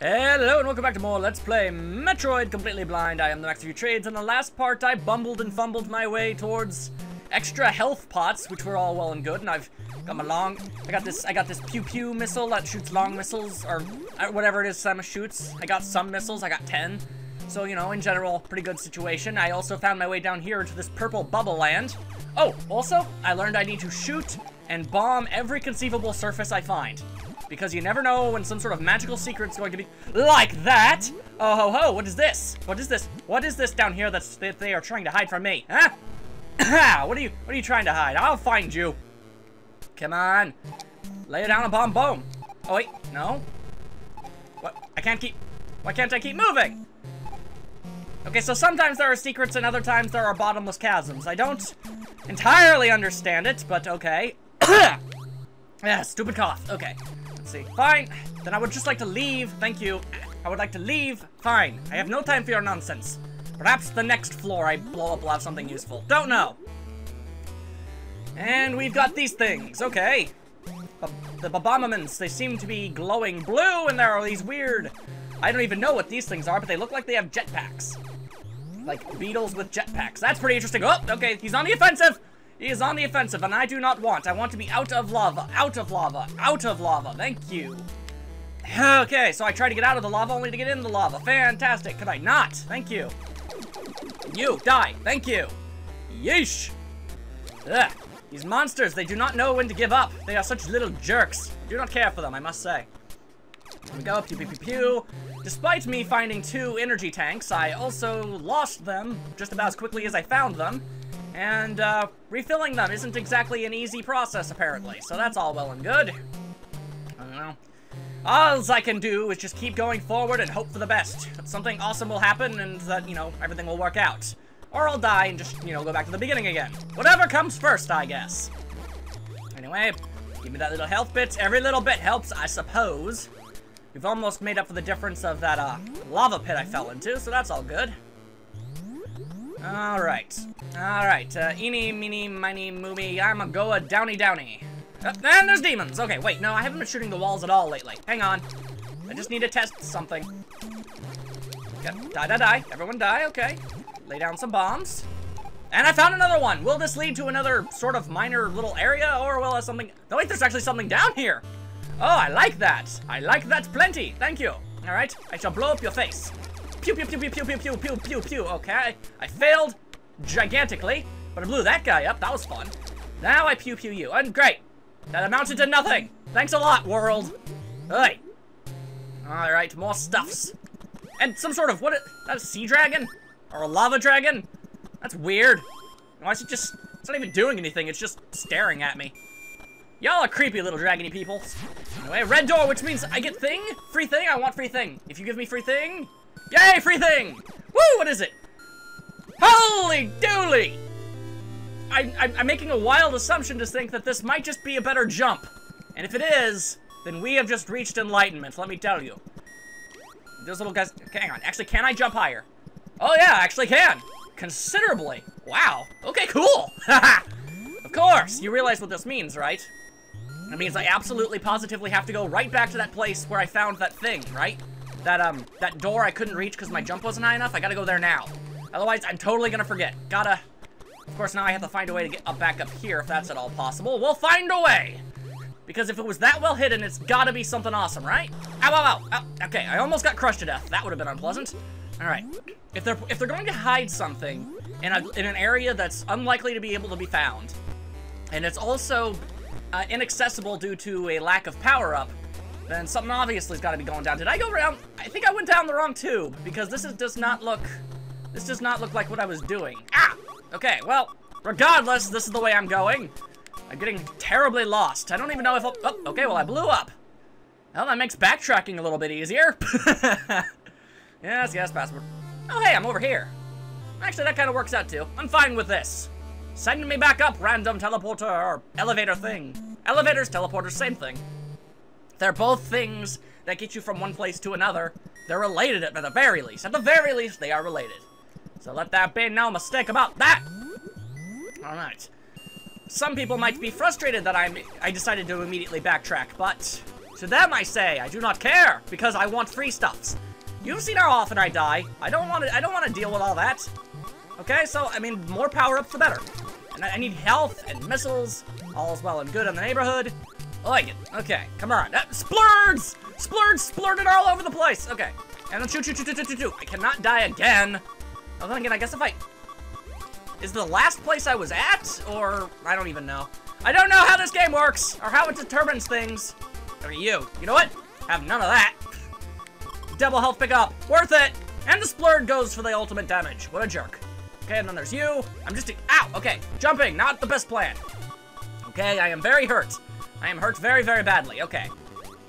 Hello and welcome back to more Let's Play Metroid Completely Blind. I am the Max of Few Trades. In the last part, I bumbled and fumbled my way towards extra health pots, which were all well and good. And I've got my long, I got this, I got this pew pew missile that shoots long missiles or uh, whatever it is Samus shoots. I got some missiles. I got ten. So you know, in general, pretty good situation. I also found my way down here into this purple bubble land. Oh, also, I learned I need to shoot and bomb every conceivable surface I find because you never know when some sort of magical secret's going to be like that. Oh ho ho, what is this? What is this? What is this down here that's, that they are trying to hide from me? Huh? what are you, what are you trying to hide? I'll find you. Come on. Lay down a bomb boom. Oh wait, no. What? I can't keep, why can't I keep moving? Okay, so sometimes there are secrets and other times there are bottomless chasms. I don't entirely understand it, but okay. yeah, stupid cough. Okay. See. Fine. Then I would just like to leave. Thank you. I would like to leave. Fine. I have no time for your nonsense. Perhaps the next floor I blow up will have something useful. Don't know. And we've got these things. Okay. The Babamamans, they seem to be glowing blue, and there are these weird... I don't even know what these things are, but they look like they have jetpacks. Like beetles with jetpacks. That's pretty interesting. Oh, okay, he's on the offensive! He is on the offensive, and I do not want. I want to be out of lava, out of lava, out of lava. Thank you. Okay, so I tried to get out of the lava only to get in the lava. Fantastic. Could I not? Thank you. You, die. Thank you. Yeesh. Ugh. These monsters, they do not know when to give up. They are such little jerks. I Do not care for them, I must say. Here we go. Pew, pew, pew, pew. Despite me finding two energy tanks, I also lost them just about as quickly as I found them. And, uh, refilling them isn't exactly an easy process, apparently. So that's all well and good. I don't know. All I can do is just keep going forward and hope for the best. That something awesome will happen and that, you know, everything will work out. Or I'll die and just, you know, go back to the beginning again. Whatever comes first, I guess. Anyway, give me that little health bit. Every little bit helps, I suppose. We've almost made up for the difference of that, uh, lava pit I fell into, so that's all good. Alright. Alright. Uh, eeny, meeny, miny, moomy, I'm a goa downy downy. Uh, and there's demons. Okay, wait, no, I haven't been shooting the walls at all lately. Hang on. I just need to test something. Okay, die, die, die. Everyone die, okay. Lay down some bombs. And I found another one. Will this lead to another sort of minor little area, or will it something... No, wait, there's actually something down here. Oh, I like that. I like that plenty. Thank you. All right, I shall blow up your face. Pew, pew, pew, pew, pew, pew, pew, pew, pew, pew. Okay, I failed gigantically, but I blew that guy up. That was fun. Now I pew, pew you. And great. That amounted to nothing. Thanks a lot, world. Hey. All right, more stuffs. And some sort of, what, that a sea dragon? Or a lava dragon? That's weird. Why is it just, it's not even doing anything. It's just staring at me. Y'all are creepy little dragony people. Anyway, red door, which means I get thing? Free thing? I want free thing. If you give me free thing, Yay, free thing! Woo, what is it? Holy dooly! I, am making a wild assumption to think that this might just be a better jump. And if it is, then we have just reached enlightenment, let me tell you. Those little guys, hang on, actually, can I jump higher? Oh yeah, I actually can. Considerably. Wow. Okay, cool. of course, you realize what this means, right? It means I absolutely positively have to go right back to that place where I found that thing, right? That um that door I couldn't reach because my jump wasn't high enough. I gotta go there now. Otherwise, I'm totally gonna forget. Gotta. Of course, now I have to find a way to get up back up here if that's at all possible. We'll find a way. Because if it was that well hidden, it's gotta be something awesome, right? Ow, ow, ow, ow. Okay, I almost got crushed to death. That would have been unpleasant. All right. If they're if they're going to hide something in a in an area that's unlikely to be able to be found, and it's also uh, inaccessible due to a lack of power up, then something obviously has got to be going down. Did I go around? I think I went down the wrong tube, because this is, does not look... This does not look like what I was doing. Ah! Okay, well, regardless, this is the way I'm going. I'm getting terribly lost. I don't even know if I'll... Oh, okay, well, I blew up. Well, that makes backtracking a little bit easier. yes, yes, password. Oh, hey, I'm over here. Actually, that kind of works out, too. I'm fine with this. Send me back up, random teleporter or elevator thing. Elevators, teleporters, same thing. They're both things that get you from one place to another. They're related at the very least. At the very least, they are related. So let that be no mistake about that. Alright. Some people might be frustrated that I'm, I decided to immediately backtrack, but To them I say, I do not care, because I want free stuffs. You've seen how often I die. I don't want to. I don't want to deal with all that. Okay, so I mean, more power-ups the better. And I, I need health and missiles. All's well and good in the neighborhood. I like it. Okay, come on. Uh, splurds! Splurds splurted all over the place. Okay. And then shoot, shoot, shoot, shoot, shoot, shoot. I cannot die again. Oh, then again, I guess if I... Is the last place I was at? Or... I don't even know. I don't know how this game works, or how it determines things. Or you. You know what? Have none of that. Double health pickup. Worth it! And the splurge goes for the ultimate damage. What a jerk. Okay, and then there's you. I'm just... Ow! Okay. Jumping. Not the best plan. Okay, I am very hurt. I am hurt very, very badly. Okay.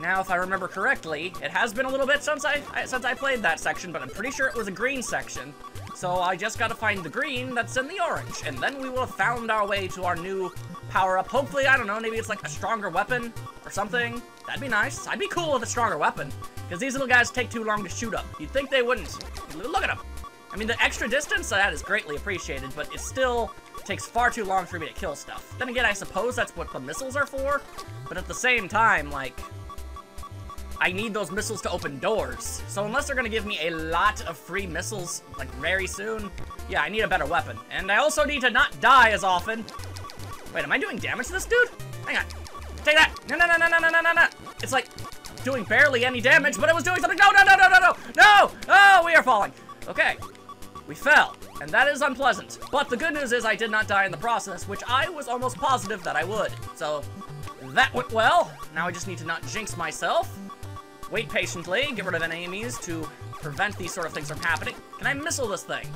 Now, if I remember correctly, it has been a little bit since I, since I played that section, but I'm pretty sure it was a green section. So I just gotta find the green that's in the orange, and then we will have found our way to our new power-up. Hopefully, I don't know, maybe it's like a stronger weapon or something. That'd be nice. I'd be cool with a stronger weapon, because these little guys take too long to shoot up. You'd think they wouldn't. Look at them. I mean, the extra distance, that is greatly appreciated, but it's still takes far too long for me to kill stuff. Then again, I suppose that's what the missiles are for, but at the same time, like, I need those missiles to open doors. So unless they're gonna give me a lot of free missiles, like, very soon, yeah, I need a better weapon. And I also need to not die as often. Wait, am I doing damage to this dude? Hang on. Take that! No, no, no, no, no, no, no, no! It's like doing barely any damage, but it was doing something- No, no, no, no, no, no! No! Oh, we are falling! Okay. We fell, and that is unpleasant. But the good news is I did not die in the process, which I was almost positive that I would. So, that went well. Now I just need to not jinx myself. Wait patiently, get rid of enemies to prevent these sort of things from happening. Can I missile this thing?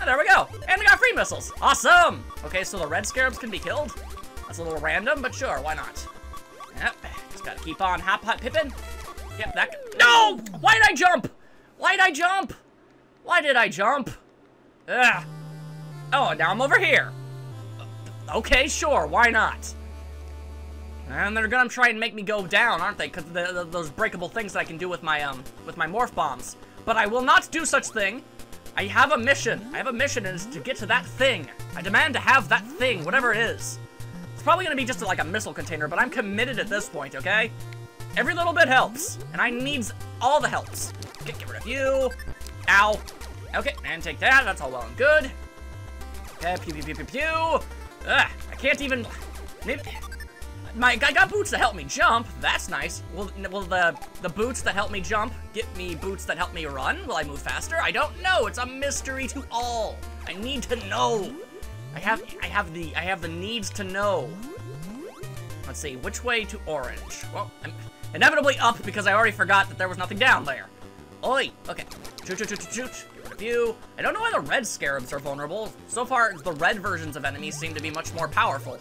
Oh, there we go. And we got free missiles. Awesome! Okay, so the red scarabs can be killed. That's a little random, but sure, why not? Yep, just gotta keep on hop hop pippin. Yep, that No! Why did I jump? Why did I jump? Why did I jump? Ugh. Oh, now I'm over here. Okay, sure, why not? And they're gonna try and make me go down, aren't they? Because the, the, those breakable things that I can do with my um with my morph bombs. But I will not do such thing. I have a mission. I have a mission, and it's to get to that thing. I demand to have that thing, whatever it is. It's probably gonna be just like a missile container, but I'm committed at this point, okay? Every little bit helps, and I needs all the helps. Get, get rid of you. Ow. Okay, and take that. That's all well and good. Okay, pew pew pew pew pew. Ugh, I can't even. My, I got boots that help me jump. That's nice. Will, will the, the boots that help me jump get me boots that help me run? Will I move faster? I don't know. It's a mystery to all. I need to know. I have, I have the, I have the needs to know. Let's see, which way to orange? Well, I'm inevitably up because I already forgot that there was nothing down there. Oi, okay. Shoot, shoot, shoot, shoot, I don't know why the red scarabs are vulnerable. So far, the red versions of enemies seem to be much more powerful.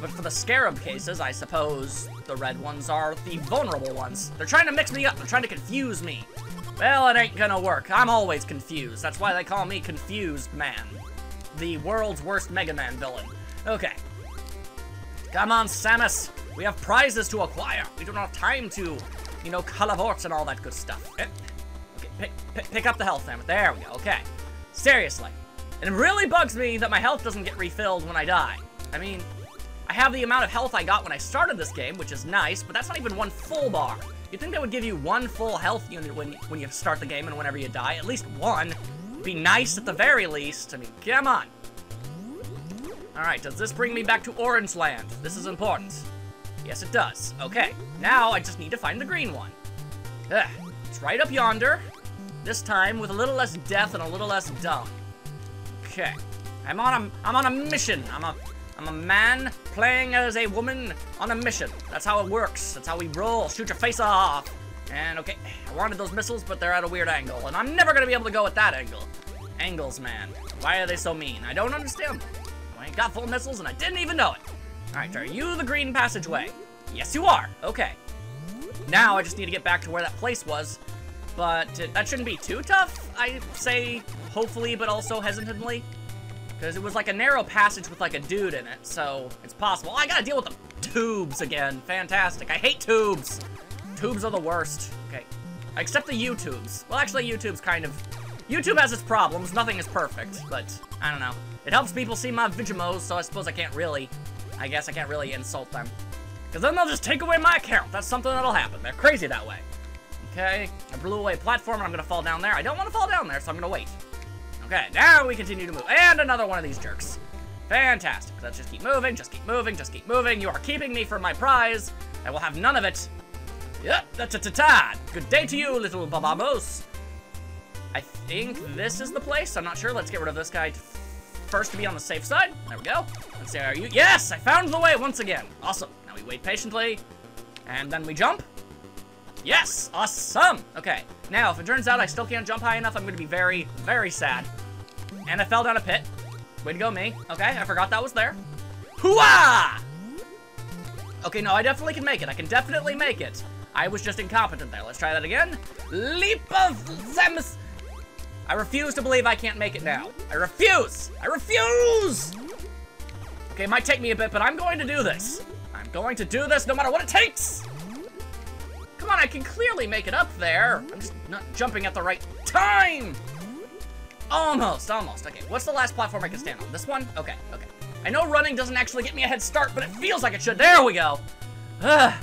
But for the scarab cases, I suppose the red ones are the vulnerable ones. They're trying to mix me up. They're trying to confuse me. Well, it ain't gonna work. I'm always confused. That's why they call me Confused Man. The world's worst Mega Man villain. Okay. Come on, Samus. We have prizes to acquire. We don't have time to, you know, calavorts and all that good stuff. Eh, pick, pick, up the health. There we go. Okay. Seriously. And it really bugs me that my health doesn't get refilled when I die. I mean, I have the amount of health I got when I started this game, which is nice, but that's not even one full bar. You'd think they would give you one full health unit when, when you start the game and whenever you die. At least one. Be nice at the very least. I mean, come on. Alright, does this bring me back to Orange Land? This is important. Yes, it does. Okay, now I just need to find the green one. Ugh, it's right up yonder. This time with a little less death and a little less dumb. Okay, I'm on a I'm on a mission. I'm a I'm a man playing as a woman on a mission. That's how it works. That's how we roll. Shoot your face off. And okay, I wanted those missiles, but they're at a weird angle, and I'm never gonna be able to go at that angle. Angles, man. Why are they so mean? I don't understand. I ain't got full missiles, and I didn't even know it. Alright, are you the green passageway? Yes, you are. Okay. Now I just need to get back to where that place was. But uh, that shouldn't be too tough, I say, hopefully, but also hesitantly. Because it was like a narrow passage with like a dude in it, so it's possible. I gotta deal with the tubes again. Fantastic. I hate tubes. Tubes are the worst. Okay. Except the YouTubes. Well, actually, YouTube's kind of... YouTube has its problems. Nothing is perfect, but I don't know. It helps people see my Vigimos, so I suppose I can't really... I guess I can't really insult them. Because then they'll just take away my account. That's something that'll happen. They're crazy that way. Okay, I blew away platform and I'm gonna fall down there. I don't want to fall down there, so I'm gonna wait. Okay, now we continue to move. And another one of these jerks. Fantastic. Let's just keep moving, just keep moving, just keep moving. You are keeping me from my prize. I will have none of it. Yep, that's a ta Good day to you, little babamos. I think this is the place. I'm not sure. Let's get rid of this guy first to be on the safe side. There we go. Let's see, are you? Yes, I found the way once again. Awesome. Now we wait patiently, and then we jump. Yes, awesome. Okay, now if it turns out I still can't jump high enough, I'm gonna be very, very sad. And I fell down a pit. Way to go, me. Okay, I forgot that was there. Hooah! Okay, no, I definitely can make it. I can definitely make it. I was just incompetent there. Let's try that again. Leap of Zemus. I refuse to believe I can't make it now. I refuse! I refuse! Okay, it might take me a bit, but I'm going to do this. I'm going to do this no matter what it takes! Come on, I can clearly make it up there. I'm just not jumping at the right time! Almost, almost. Okay, what's the last platform I can stand on? This one? Okay, okay. I know running doesn't actually get me a head start, but it feels like it should. There we go! Ugh.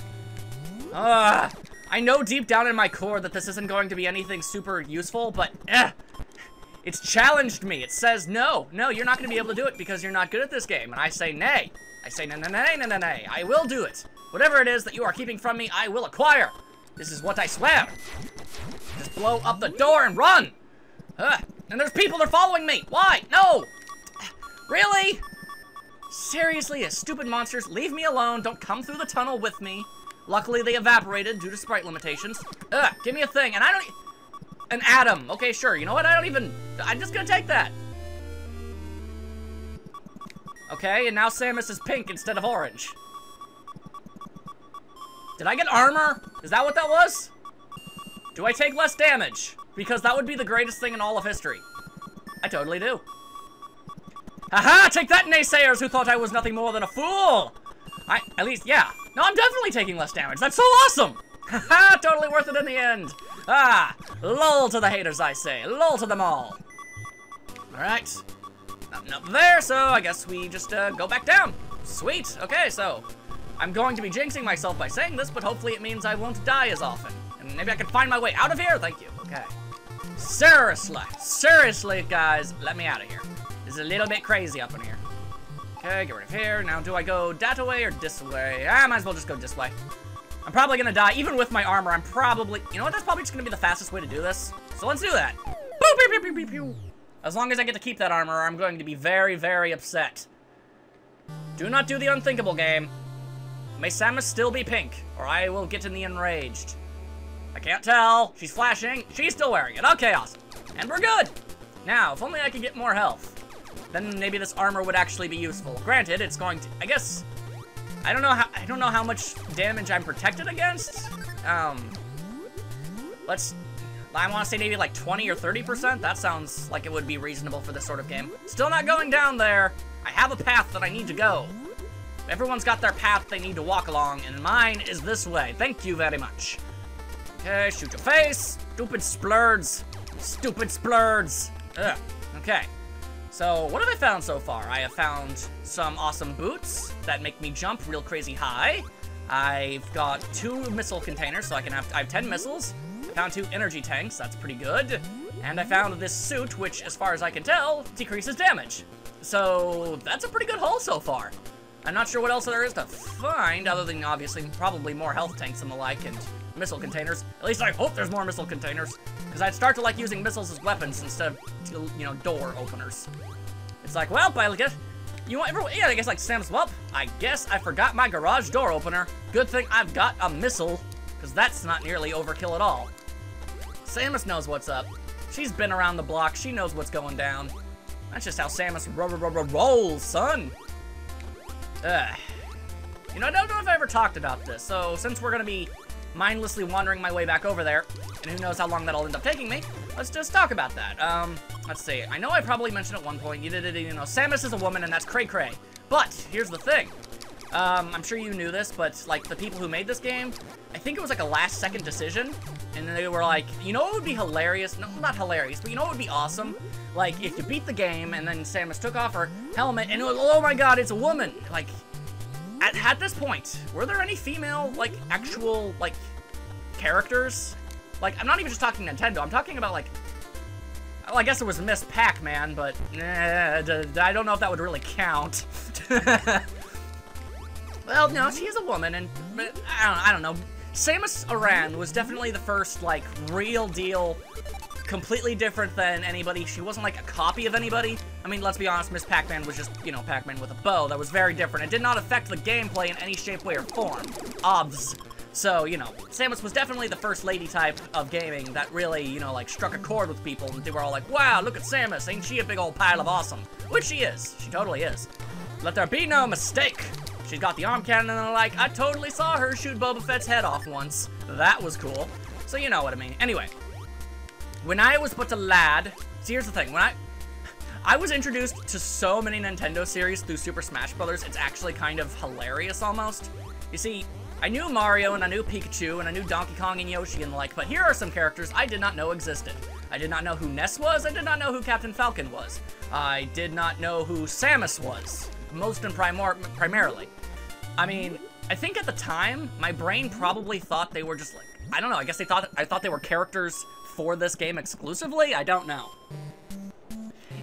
Ugh. I know deep down in my core that this isn't going to be anything super useful, but eh, it's challenged me. It says, no, no, you're not going to be able to do it because you're not good at this game. And I say, nay. I say, nay, nay, nay, nay, nay, nay. I will do it. Whatever it is that you are keeping from me, I will acquire. This is what I swear. Just blow up the door and run. Ugh. And there's people that are following me. Why? No. Really? Seriously, you stupid monsters, leave me alone. Don't come through the tunnel with me. Luckily, they evaporated due to sprite limitations. Ugh, give me a thing. And I don't... An atom. Okay, sure. You know what? I don't even... I'm just gonna take that. Okay, and now Samus is pink instead of orange. Did I get armor? Is that what that was? Do I take less damage? Because that would be the greatest thing in all of history. I totally do. Haha! Take that, naysayers who thought I was nothing more than a fool! I, at least, yeah. No, I'm definitely taking less damage. That's so awesome! Haha! totally worth it in the end. Ah, lol to the haters, I say. Lol to them all. Alright. Nothing up there, so I guess we just uh, go back down. Sweet. Okay, so I'm going to be jinxing myself by saying this, but hopefully it means I won't die as often. And maybe I can find my way out of here? Thank you. Okay. Seriously. Seriously, guys, let me out of here. This is a little bit crazy up in here. Okay, get rid of here. Now, do I go that way or this way? I might as well just go this way. I'm probably gonna die. Even with my armor, I'm probably... You know what? That's probably just gonna be the fastest way to do this. So let's do that. Pew, pew, pew, pew, As long as I get to keep that armor, I'm going to be very, very upset. Do not do the unthinkable game. May Samus still be pink, or I will get in the enraged. I can't tell. She's flashing. She's still wearing it. Okay, awesome. And we're good. Now, if only I could get more health. Then maybe this armor would actually be useful. Granted, it's going to... I guess I don't know how I don't know how much damage I'm protected against. Um, let's. I want to say maybe like 20 or 30%. That sounds like it would be reasonable for this sort of game. Still not going down there. I have a path that I need to go. Everyone's got their path they need to walk along, and mine is this way. Thank you very much. Okay, shoot your face. Stupid splurds. Stupid splurds. Ugh. Okay. So, what have I found so far? I have found some awesome boots that make me jump real crazy high. I've got two missile containers, so I can have, I have 10 missiles. I found two energy tanks, that's pretty good. And I found this suit, which, as far as I can tell, decreases damage. So, that's a pretty good haul so far. I'm not sure what else there is to find, other than, obviously, probably more health tanks and the like, and missile containers. At least I hope there's more missile containers. Because I'd start to like using missiles as weapons instead of, you know, door openers. It's like, well, I guess, you want everyone, yeah, I guess like Sam's, well, I guess I forgot my garage door opener. Good thing I've got a missile, because that's not nearly overkill at all. Samus knows what's up. She's been around the block. She knows what's going down. That's just how Samus ro ro ro rolls, son. Ugh. You know, I don't know if I ever talked about this, so since we're gonna be mindlessly wandering my way back over there, and who knows how long that'll end up taking me, let's just talk about that. Um, let's see. I know I probably mentioned at one point, you, did, it, you know, Samus is a woman, and that's cray cray. But, here's the thing. Um, I'm sure you knew this, but, like, the people who made this game, I think it was, like, a last-second decision, and they were like, you know what would be hilarious? No, not hilarious, but you know what would be awesome? Like, if you beat the game, and then Samus took off her helmet, and it was, oh my god, it's a woman! Like, at, at this point, were there any female, like, actual, like, characters? Like, I'm not even just talking Nintendo, I'm talking about, like, well, I guess it was Miss Pac-Man, but eh, I don't know if that would really count. well, no, she is a woman, and I don't, I don't know. Samus Aran was definitely the first, like, real deal, completely different than anybody. She wasn't, like, a copy of anybody. I mean, let's be honest, Miss Pac-Man was just, you know, Pac-Man with a bow. That was very different. It did not affect the gameplay in any shape, way, or form. Obs. So, you know, Samus was definitely the first lady type of gaming that really, you know, like, struck a chord with people, and they were all like, wow, look at Samus, ain't she a big old pile of awesome? Which she is. She totally is. Let there be no mistake. She's got the arm cannon and like, I totally saw her shoot Boba Fett's head off once. That was cool. So you know what I mean. Anyway, when I was but a lad, see here's the thing, when I, I was introduced to so many Nintendo series through Super Smash Bros., it's actually kind of hilarious almost. You see, I knew Mario and I knew Pikachu and I knew Donkey Kong and Yoshi and the like, but here are some characters I did not know existed. I did not know who Ness was, I did not know who Captain Falcon was. I did not know who Samus was, most and primor primarily. I mean, I think at the time, my brain probably thought they were just like, I don't know, I guess they thought, I thought they were characters for this game exclusively? I don't know.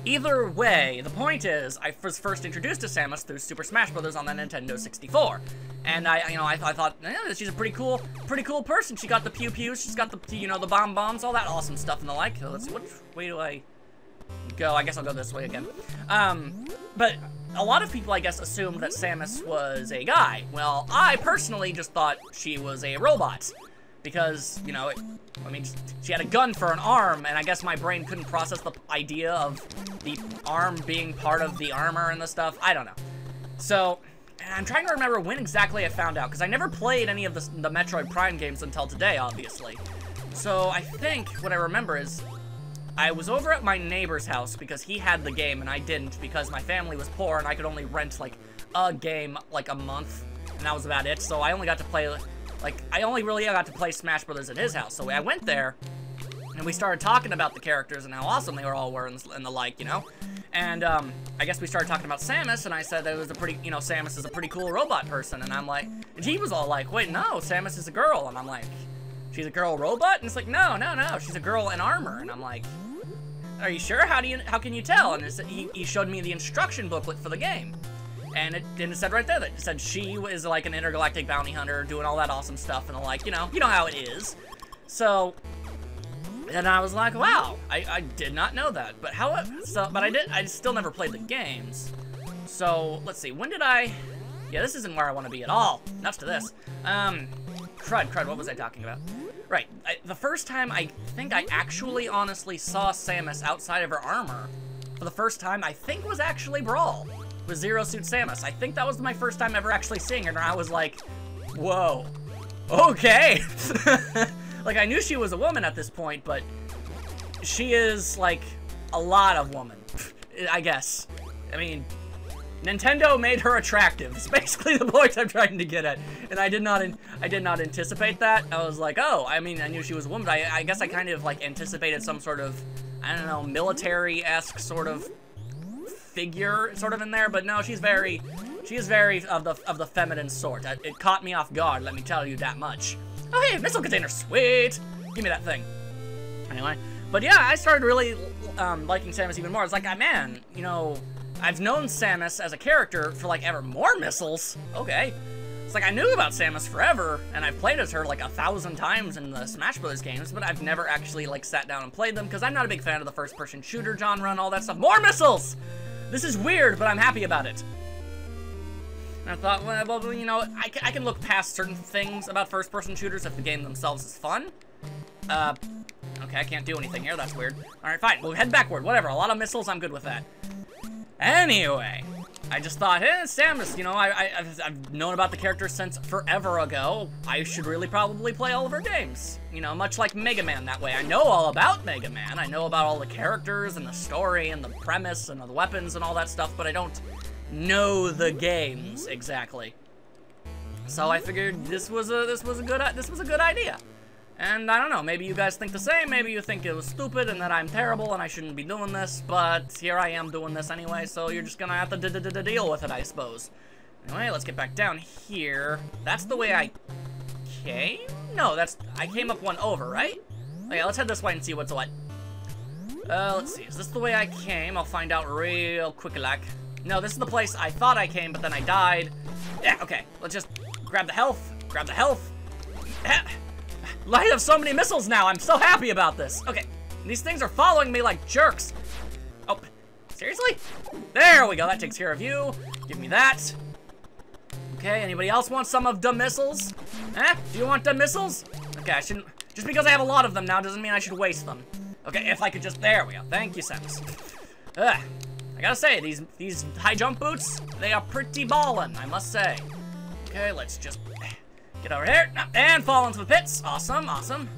Either way, the point is, I was first introduced to Samus through Super Smash Bros. on the Nintendo 64. And I, you know, I, I thought, eh, she's a pretty cool, pretty cool person. She got the pew pews, she's got the, you know, the bomb bombs, all that awesome stuff and the like. So let's see, which way do I go? I guess I'll go this way again. Um, but a lot of people, I guess, assumed that Samus was a guy. Well, I personally just thought she was a robot because, you know, it, I mean, she had a gun for an arm, and I guess my brain couldn't process the idea of the arm being part of the armor and the stuff. I don't know. So, I'm trying to remember when exactly I found out, because I never played any of the, the Metroid Prime games until today, obviously. So, I think what I remember is I was over at my neighbor's house because he had the game and I didn't because my family was poor and I could only rent, like, a game, like, a month, and that was about it. So I only got to play like, I only really got to play Smash Brothers at his house, so I went there, and we started talking about the characters and how awesome they were all were and, the like, you know? And, um, I guess we started talking about Samus, and I said that it was a pretty, you know, Samus is a pretty cool robot person, and I'm like, and he was all like, wait, no, Samus is a girl, and I'm like, she's a girl robot? And it's like, no, no, no, she's a girl in armor, and I'm like, are you sure? How do you, how can you tell? And he, he showed me the instruction booklet for the game. And it, and it said right there that it said she was like an intergalactic bounty hunter doing all that awesome stuff and like, you know, you know how it is. So, and I was like, wow, I, I did not know that. But how, so, but I did, I still never played the games. So, let's see, when did I, yeah, this isn't where I want to be at all. Nuts to this. Um, crud, crud, what was I talking about? Right, I, the first time I think I actually honestly saw Samus outside of her armor, for the first time, I think was actually Brawl with Zero Suit Samus. I think that was my first time ever actually seeing her, and I was like, whoa, okay. like, I knew she was a woman at this point, but she is, like, a lot of woman, I guess. I mean, Nintendo made her attractive. It's basically the point I'm trying to get at, and I did not, I did not anticipate that. I was like, oh, I mean, I knew she was a woman. I, I guess I kind of like anticipated some sort of, I don't know, military-esque sort of figure sort of in there, but no, she's very, she is very of the of the feminine sort. It caught me off guard, let me tell you that much. Oh hey, missile container, sweet! Give me that thing. Anyway, but yeah, I started really um, liking Samus even more. It's like, ah, man, you know, I've known Samus as a character for like ever more missiles. Okay. It's like I knew about Samus forever, and I've played as her like a thousand times in the Smash Bros. games, but I've never actually like sat down and played them because I'm not a big fan of the first-person shooter genre and all that stuff. More missiles! This is weird, but I'm happy about it. And I thought, well, you know, I, I can look past certain things about first-person shooters if the game themselves is fun. Uh, okay, I can't do anything here. That's weird. All right, fine. We'll head backward. Whatever. A lot of missiles. I'm good with that. Anyway, I just thought, hey, Samus, you know, I, I've known about the character since forever ago. I should really probably play all of her games. You know, much like Mega Man that way. I know all about Mega Man. I know about all the characters and the story and the premise and the weapons and all that stuff, but I don't know the games exactly. So I figured this was a this was a good this was a good idea. And I don't know, maybe you guys think the same, maybe you think it was stupid and that I'm terrible and I shouldn't be doing this, but here I am doing this anyway, so you're just gonna have to d -d deal with it, I suppose. Anyway, let's get back down here. That's the way I came? No, that's... I came up one over, right? Okay, let's head this way and see what's what. Uh, let's see. Is this the way I came? I'll find out real quick like. No, this is the place I thought I came, but then I died. Yeah, okay. Let's just grab the health. Grab the health. I have so many missiles now. I'm so happy about this. Okay. These things are following me like jerks. Oh, seriously? There we go. That takes care of you. Give me that. Okay, anybody else want some of the missiles? Eh? Do you want the missiles? Okay, I shouldn't... Just because I have a lot of them now doesn't mean I should waste them. Okay, if I could just... There we go. Thank you, Samus. Ugh. I gotta say, these these high jump boots, they are pretty ballin', I must say. Okay, let's just get over here. And fall into the pits. Awesome, awesome.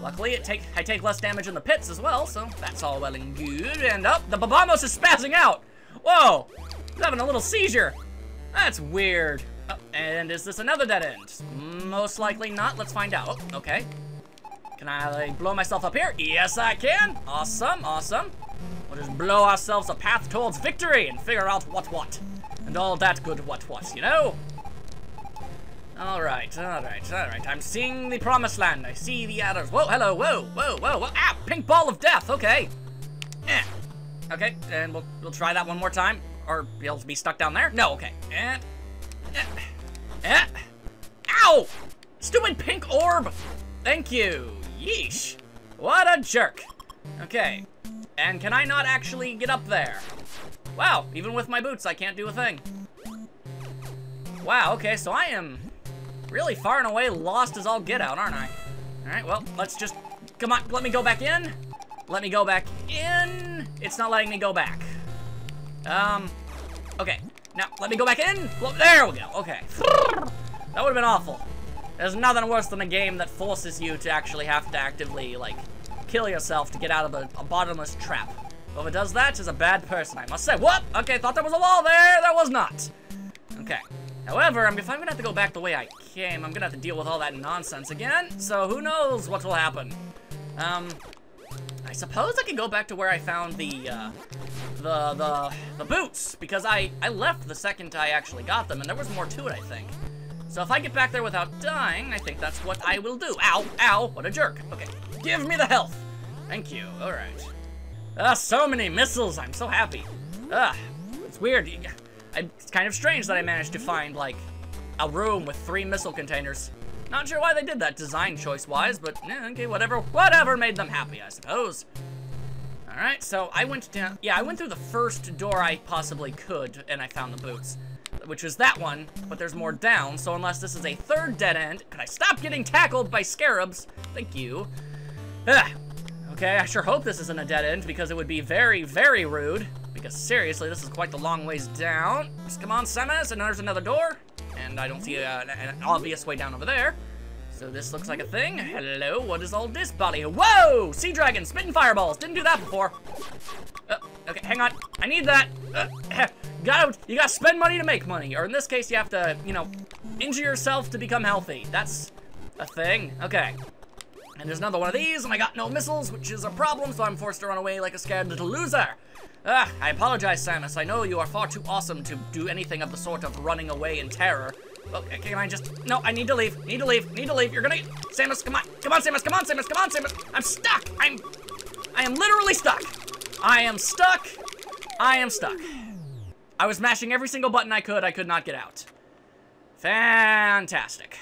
Luckily, it take I take less damage in the pits as well, so that's all well and good. And up, oh, the Babamos is spazzing out. Whoa, he's having a little seizure. That's weird. Oh, and is this another dead end? Most likely not. Let's find out. Oh, okay. Can I like, blow myself up here? Yes, I can. Awesome, awesome. We'll just blow ourselves a path towards victory and figure out what what. And all that good what what, you know? Alright, alright, alright. I'm seeing the promised land. I see the adders. Whoa, hello, whoa, whoa, whoa, whoa. Ah, pink ball of death. Okay. Eh. Okay, and we'll, we'll try that one more time. Or you'll be stuck down there? No, okay. And... Eh, eh. Ow! Stupid pink orb! Thank you. Yeesh. What a jerk. Okay. And can I not actually get up there? Wow, even with my boots, I can't do a thing. Wow, okay, so I am really far and away lost as all get out, aren't I? All right, well, let's just, come on, let me go back in. Let me go back in. It's not letting me go back. Um, okay. Now, let me go back in. Well, there we go. Okay. That would have been awful. There's nothing worse than a game that forces you to actually have to actively, like, kill yourself to get out of a, a bottomless trap. Whoever does that is a bad person, I must say. What? Okay, thought there was a wall there. There was not. Okay. However, if I'm gonna have to go back the way I came, I'm gonna have to deal with all that nonsense again. So who knows what will happen. Um, I suppose I could go back to where I found the, uh, the, the, the boots, because I, I left the second I actually got them, and there was more to it, I think. So if I get back there without dying, I think that's what I will do. Ow, ow, what a jerk. Okay, give me the health. Thank you, all right. Ah, so many missiles, I'm so happy. Ah, it's weird. It's kind of strange that I managed to find, like, a room with three missile containers. Not sure why they did that design choice-wise, but okay, whatever. Whatever made them happy, I suppose. All right, so I went down, yeah, I went through the first door I possibly could, and I found the boots, which was that one, but there's more down, so unless this is a third dead end, could I stop getting tackled by scarabs? Thank you. Ugh. Okay, I sure hope this isn't a dead end, because it would be very, very rude, because seriously, this is quite the long ways down. Just come on, Samus, and there's another door, and I don't see a, an obvious way down over there. So this looks like a thing. Hello, what is all this body? Whoa! Sea Dragon, spitting fireballs. Didn't do that before. Uh, okay, hang on. I need that. Uh, gotta, you gotta spend money to make money. Or in this case, you have to, you know, injure yourself to become healthy. That's a thing. Okay. And there's another one of these, and I got no missiles, which is a problem, so I'm forced to run away like a scared little loser. Ah, I apologize, Samus. I know you are far too awesome to do anything of the sort of running away in terror. Okay, can I just... No, I need to leave. Need to leave. Need to leave. You're gonna... Samus, come on. Come on, Samus. Come on, Samus. Come on, Samus. I'm stuck. I'm... I am literally stuck. I am stuck. I am stuck. I was mashing every single button I could. I could not get out. Fantastic.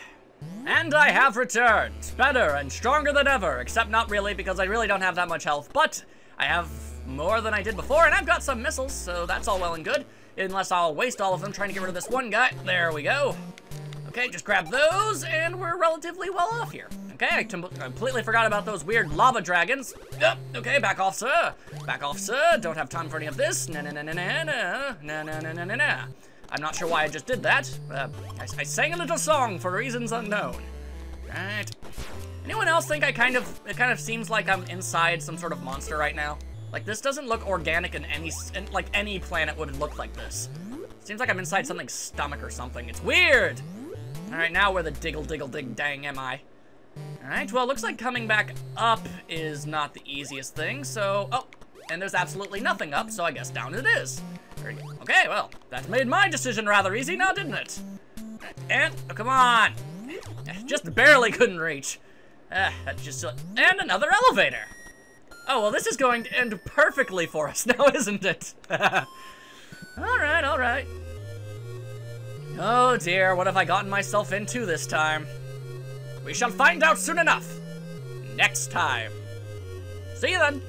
And I have returned. Better and stronger than ever. Except not really, because I really don't have that much health. But I have more than I did before, and I've got some missiles, so that's all well and good. Unless I'll waste all of them trying to get rid of this one guy. There we go. Okay, just grab those, and we're relatively well off here. Okay, I completely forgot about those weird lava dragons. Yep, okay, back off, sir. Back off, sir. Don't have time for any of this. Na na na na na na na na na na na na. I'm not sure why I just did that. Uh, I, I sang a little song for reasons unknown. Right. Anyone else think I kind of, it kind of seems like I'm inside some sort of monster right now? Like, this doesn't look organic in any, in, like, any planet would look like this. Seems like I'm inside something's stomach or something. It's weird! Alright, now where the diggle diggle dig dang am I? Alright, well, looks like coming back up is not the easiest thing, so... Oh, and there's absolutely nothing up, so I guess down it is. Okay, well, that made my decision rather easy now, didn't it? And, oh, come on. Just barely couldn't reach. That's just, uh, and another elevator. Oh, well, this is going to end perfectly for us now, isn't it? alright, alright. Oh dear, what have I gotten myself into this time? We shall find out soon enough. Next time. See you then.